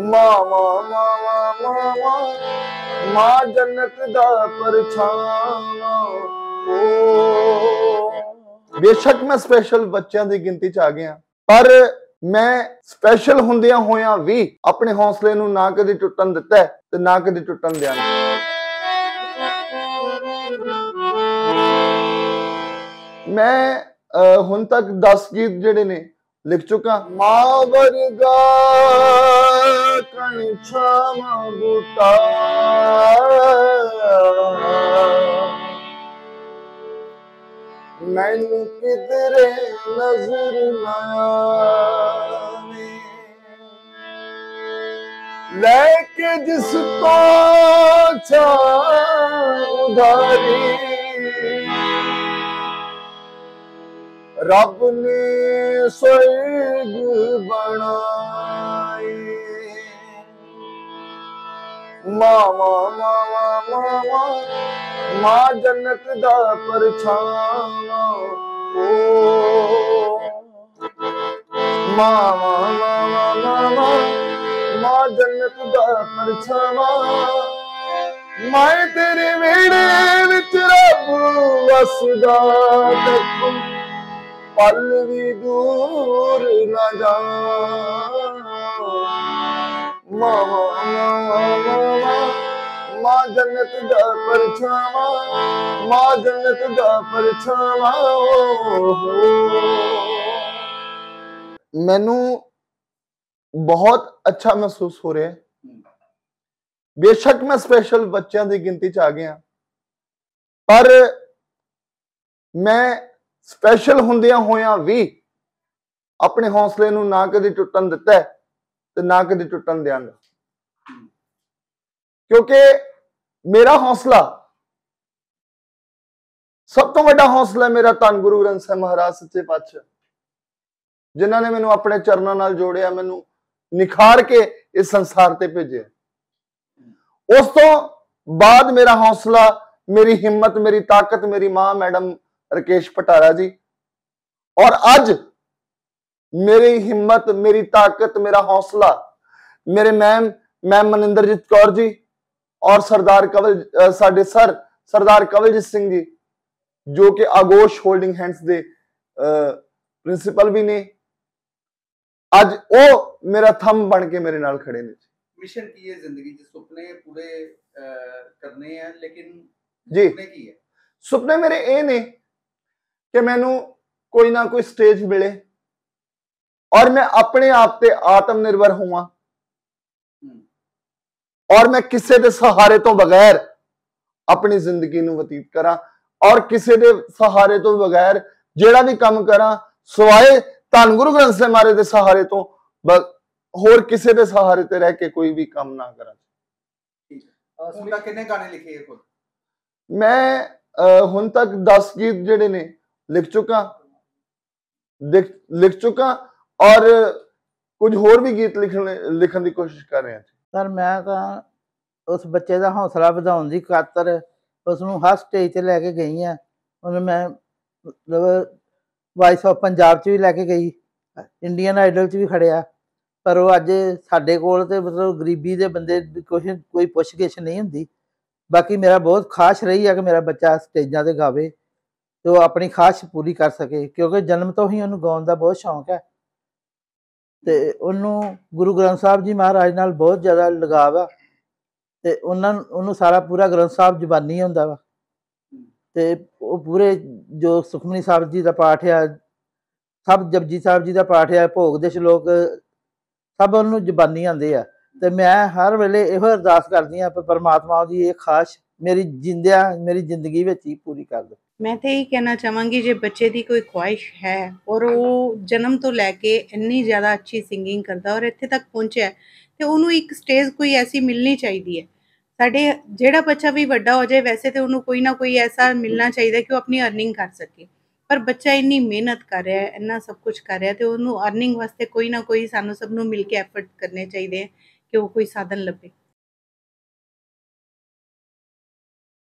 ਮਾਵਾ ਮਾਵਾ ਮਾਵਾ ਮਾਂ ਜੰਨਤ ਦਾ ਪਰਛਾਵਾਂ। ਓ। ਬੇਸ਼ੱਕ ਮੈਂ ਸਪੈਸ਼ਲ ਬੱਚਿਆਂ ਦੀ ਗਿਣਤੀ ਚ ਆ ਗਿਆ। ਪਰ ਮੈਂ ਸਪੈਸ਼ਲ ਹੁੰਦਿਆਂ ਹੋਇਆਂ ਵੀ ਆਪਣੇ ਹੌਸਲੇ ਨੂੰ ਨਾ ਕਦੇ ਟੁੱਟਣ ਦਿੱਤਾ ਤੇ ਨਾ ਕਦੇ ਟੁੱਟਣ ਦਿਆਂ ਮੈਂ ਅਹ, ਹੁਣ ਤੱਕ 10 ਗੀਤ ਜਿਹੜੇ ਨੇ ਲਿਖ ਚੁੱਕਾ ਮਾਂ ਵਰਗਾ ਕਣ ਛਾਵਾਂ ਬੂਟਾ ਮੈਨੂੰ ਕਿਧਰੇ ਨਜ਼ਰ ਨਾ ਆਵੇ ਲੈ ਕੇ ਜਿਸ ਰੱਬ ਨੇ ਸਵਰਗ ਬਣਾਈ ਮਾਵਾ ਮਾਵਾ ਮਾਵਾ, ਮਾਂ ਜੰਨਤ ਦਾ ਪਰਛਾਵਾਂ, ਓ। ਮਾਵਾ ਮਾਵਾ ਮਾਵਾ, ਮਾਂ ਜੰਨਤ ਦਾ ਪਰਛਾਵਾਂ। ਮੈਂ ਤੇਰੇ ਵਿਹੜੇ ਵਿੱਚ ਰੱਬ ਵਸਦਾ ਦੇਖੂੰ। ਪਲ ਵੀ ਦੂਰ ਨਾ ਜਾ। ਮਾਵਾ ਮਾਵਾ, ਮਾਂ ਜੰਨਤ ਦਾ ਪਰਛਾਵਾਂ, ਮਾਂ ਜੰਨਤ ਦਾ ਪਰਛਾਵਾਂ ਮੈਨੂੰ ਬਹੁਤ ਅੱਛਾ ਮਹਿਸੂਸ ਹੋ ਰਿਹਾ। ਹੈ ਬੇਸ਼ੱਕ ਮੈਂ ਸਪੈਸ਼ਲ ਬੱਚਿਆਂ ਦੀ ਗਿਣਤੀ ਚ ਆ ਗਿਆ। ਪਰ ਮੈਂ ਸਪੈਸ਼ਲ ਹੁੰਦਿਆਂ ਹੋਇਆਂ ਵੀ ਆਪਣੇ ਹੌਸਲੇ ਨੂੰ ਨਾ ਕਦੇ ਟੁੱਟਣ ਦਿੱਤਾ ਤੇ ਨਾ ਕਦੇ ਟੁੱਟਣ ਦਿਆਂਗਾ। ਕਿਉਂਕਿ ਮੇਰਾ ਹੌਸਲਾ, ਸਭ ਤੋਂ ਵੱਡਾ ਹੌਸਲਾ ਮੇਰਾ ਧੰਨ ਗੁਰੂ ਗ੍ਰੰਥ ਸਾਹਿਬ ਮਹਾਰਾਜ ਸੱਚੇ ਪਾਤਸ਼ਾਹ। ਜਿਨ੍ਹਾਂ ਨੇ ਮੈਨੂੰ ਆਪਣੇ ਚਰਨਾਂ ਨਾਲ ਜੋੜਿਆ, ਮੈਨੂੰ ਨਿਖਾਰ ਕੇ ਇਸ ਸੰਸਾਰ ਤੇ ਭੇਜਿਆ। ਉਸ ਤੋਂ ਬਾਅਦ ਮੇਰਾ ਹੌਸਲਾ, ਮੇਰੀ ਹਿੰਮਤ, ਮੇਰੀ ਤਾਕਤ, ਮੇਰੀ ਮਾਂ ਮੈਡਮ ਰਕੇਸ਼ ਪਟਾਰਾ ਜੀ ਔਰ ਅੱਜ ਮੇਰੀ ਹਿੰਮਤ ਮੇਰੀ ਤਾਕਤ ਮੇਰਾ ਹੌਸਲਾ ਮੇਰੇ ਮੈਮ ਮੈਮ ਮਨਿੰਦਰਜੀਤ ਕੌਰ ਜੀ ਔਰ ਸਰਦਾਰ ਕਵਲ ਅਹ ਸਾਡੇ ਸਰ ਸਰਦਾਰ ਕਵਲਜੀਤ ਸਿੰਘ ਜੀ ਜੋ ਕਿ ਆਗੋਸ਼ ਹੋਲਡਿੰਗ ਹੈਂਡਸ ਦੇ ਪ੍ਰਿੰਸੀਪਲ ਵੀ ਨੇ ਅੱਜ ਉਹ ਮੇਰਾ ਥੰਮ ਬਣ ਕੇ ਮੇਰੇ ਨਾਲ ਖੜੇ ਨੇ ਮਿਸ਼ਨ ਕੀ ਹੈ ਜ਼ਿੰਦਗੀ 'ਚ ਸੁਪਨੇ ਪੂਰੇ ਅਹ, ਕਰਨੇ ਆ ਲੇਕਿਨ ਜੀ ਸੁਪਨੇ ਕੀ ਹੈ ਸੁਪਨੇ ਮੇਰੇ ਇਹ ਨੇ ਕਿ ਮੈਨੂੰ ਕੋਈ ਨਾ ਕੋਈ ਸਟੇਜ ਮਿਲੇ ਔਰ ਮੈਂ ਆਪਣੇ ਆਪ ਤੇ ਆਤਮ ਨਿਰਭਰ ਹੋਵਾਂ। ਔਰ ਮੈਂ ਕਿਸੇ ਦੇ ਸਹਾਰੇ ਤੋਂ ਬਗੈਰ ਆਪਣੀ ਜ਼ਿੰਦਗੀ ਨੂੰ ਬਤੀਤ ਕਰਾਂ ਔਰ ਕਿਸੇ ਦੇ ਸਹਾਰੇ ਤੋਂ ਬਗੈਰ ਜਿਹੜਾ ਵੀ ਕੰਮ ਕਰਾਂ ਸਵਾਏ ਧੰਨ ਗੁਰੂ ਗ੍ਰੰਥ ਸਾਹਿਬ ਮਹਾਰਾਜ ਦੇ ਸਹਾਰੇ ਤੋਂ ਹੋਰ ਕਿਸੇ ਦੇ ਸਹਾਰੇ ਤੇ ਰਹਿ ਕੇ ਕੋਈ ਵੀ ਕੰਮ ਨਾ ਕਰਾਂ। ਤੱਕ ਕਿੰਨੇ ਗਾਣੇ ਲਿਖੇ ਹੈ ਖੁਦ? ਮੈਂ ਹੁਣ ਤੱਕ 10 ਗੀਤ ਜਿਹੜੇ ਨੇ ਲਿਖ ਚੁੱਕਾ ਲਿਖ ਲਿਖ ਚੁੱਕਾ ਔਰ ਕੁਝ ਹੋਰ ਵੀ ਗੀਤ ਲਿਖਣ ਲਿਖਣ ਦੀ ਕੋਸ਼ਿਸ਼ ਕਰ ਰਿਹਾ ਪਰ ਮੈਂ ਤਾਂ ਉਸ ਬੱਚੇ ਦਾ ਹੌਸਲਾ ਵਧਾਉਣ ਦੀ ਖਾਤਰ ਉਸ ਨੂੰ ਹਰ ਸਟੇਜ ਤੇ ਲੈ ਕੇ ਗਈ ਆ ਉਹਨੂੰ ਮੈਂ ਮਤਲਬ ਵਾਇਸ ਆਫ ਪੰਜਾਬ 'ਚ ਵੀ ਲੈ ਕੇ ਗਈ ਇੰਡੀਅਨ ਆਈਡਲ 'ਚ ਵੀ ਖੜਿਆ ਪਰ ਉਹ ਅੱਜ ਸਾਡੇ ਕੋਲ ਤੇ ਮਤਲਬ ਗਰੀਬੀ ਦੇ ਬੰਦੇ ਦੀ ਕੁਛ ਕੋਈ ਪੁੱਛਗਿੱਛ ਨਹੀਂ ਹੁੰਦੀ ਬਾਕੀ ਮੇਰਾ ਬਹੁਤ ਖਾਸ਼ ਰਹੀ ਆ ਕਿ ਮੇਰਾ ਬੱਚਾ ਸਟੇਜਾਂ ਤੇ ਗਾਵੇ ਤੇ ਉਹ ਆਪਣੀ ਖਾਸ਼ ਪੂਰੀ ਕਰ ਸਕੇ, ਕਿਉਂਕਿ ਜਨਮ ਤੋਂ ਹੀ ਉਹਨੂੰ ਗਾਉਣ ਦਾ ਬਹੁਤ ਸ਼ੌਂਕ ਹੈ। ਤੇ ਉਹਨੂੰ ਗੁਰੂ ਗ੍ਰੰਥ ਸਾਹਿਬ ਜੀ ਮਹਾਰਾਜ ਨਾਲ ਬਹੁਤ ਜ਼ਿਆਦਾ ਲਗਾਵ ਆ ਤੇ ਉਹਨਾਂ ਉਹਨੂੰ ਸਾਰਾ ਪੂਰਾ ਗ੍ਰੰਥ ਸਾਹਿਬ ਜ਼ੁਬਾਨੀ ਹੁੰਦਾ ਵਾ। ਤੇ ਉਹ ਪੂਰੇ ਜੋ ਸੁਖਮਨੀ ਸਾਹਿਬ ਜੀ ਦਾ ਪਾਠ ਆ, ਸਭ ਜਪਜੀ ਸਾਹਿਬ ਜੀ ਦਾ ਪਾਠ ਆ, ਭੋਗ ਦੇ ਸ਼ਲੋਕ, ਸਭ ਉਹਨੂੰ ਜ਼ੁਬਾਨੀ ਆਉਂਦੇ ਆ। ਤੇ ਮੈਂ ਹਰ ਵੇਲੇ ਇਹੋ ਅਰਦਾਸ ਕਰਦੀ ਆ ਕਿ ਪਰਮਾਤਮਾ ਦੀ ਇਹ ਖਾਸ਼ ਮੇਰੀ ਜਿੰਦਿਆ, ਮੇਰੀ ਜ਼ਿੰਦਗੀ ਵਿੱਚ ਹੀ ਪੂਰੀ ਕਰ ਦੇ। ਮੈਂ ਤਾਂ ਇਹ ਕਹਿਣਾ ਚਾਹਾਂਗੀ ਜੇ ਬੱਚੇ ਦੀ ਕੋਈ ਖੁਆਇਸ਼ ਹੈ ਔਰ ਉਹ ਜਨਮ ਤੋਂ ਲੈ ਕੇ ਇੰਨੀ ਜ਼ਿਆਦਾ ਅੱਛੀ ਸਿੰਗਿੰਗ ਕਰਦਾ ਔਰ ਇੱਥੇ ਤੱਕ ਪਹੁੰਚਿਆ ਹੈ, ਤੇ ਉਹਨੂੰ ਇੱਕ ਸਟੇਜ ਕੋਈ ਐਸੀ ਮਿਲਣੀ ਚਾਹੀਦੀ ਹੈ। ਸਾਡੇ ਜਿਹੜਾ ਬੱਚਾ ਵੀ ਵੱਡਾ ਹੋ ਜਾਏ ਵੈਸੇ ਤੇ ਉਹਨੂੰ ਕੋਈ ਨਾ ਕੋਈ ਐਸਾ ਮਿਲਣਾ ਚਾਹੀਦਾ ਕਿ ਉਹ ਆਪਣੀ ਅਰਨਿੰਗ ਕਰ ਸਕੇ। ਪਰ ਬੱਚਾ ਇੰਨੀ ਮਿਹਨਤ ਕਰ ਰਿਹਾ ਹੈ ਇੰਨਾ ਸਭ ਕੁਝ ਕਰ ਰਿਹਾ ਤੇ ਉਹਨੂੰ ਅਰਨਿੰਗ ਵਾਸਤੇ ਕੋਈ ਨਾ ਕੋਈ ਸਾਨੂੰ ਸਭ ਨੂੰ ਮਿਲ ਕੇ ਐਫਰਟ ਕਰਨੇ ਚਾਹੀਦੇ ਹੈ ਕਿ ਉਹ ਕੋਈ ਸਾਧਨ ਲੱਭੇ।